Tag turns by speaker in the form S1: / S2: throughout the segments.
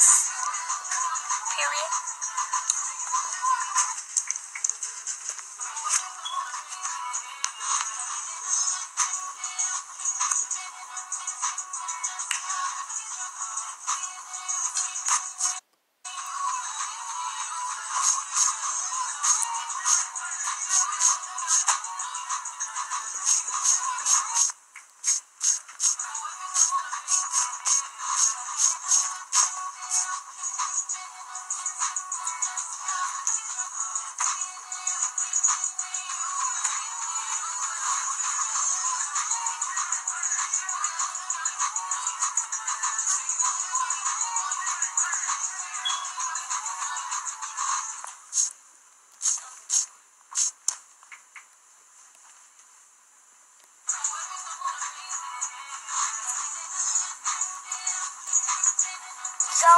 S1: Period. So,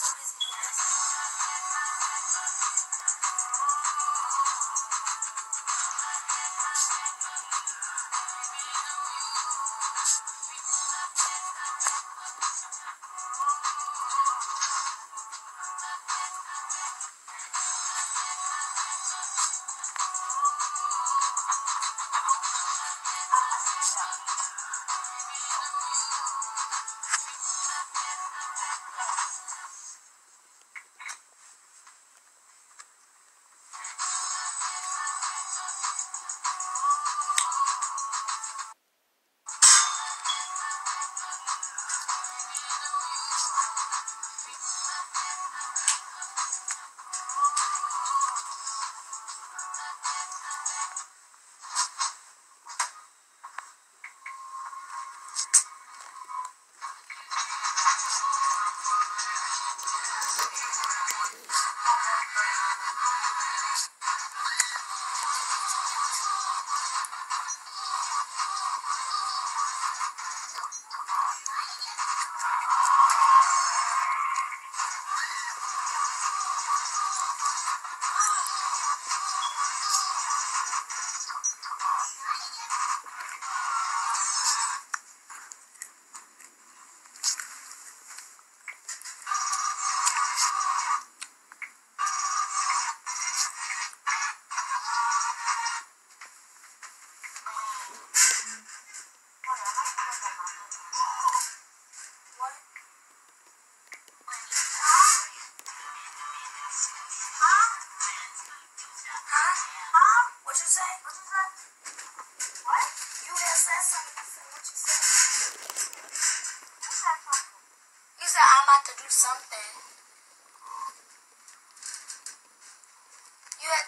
S1: I was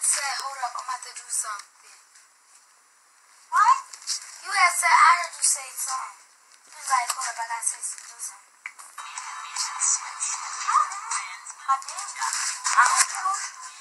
S1: had say, hold up, I'm about to do something. What? You had said, I heard you say something. You was like, hold up, I gotta say do something. I don't know.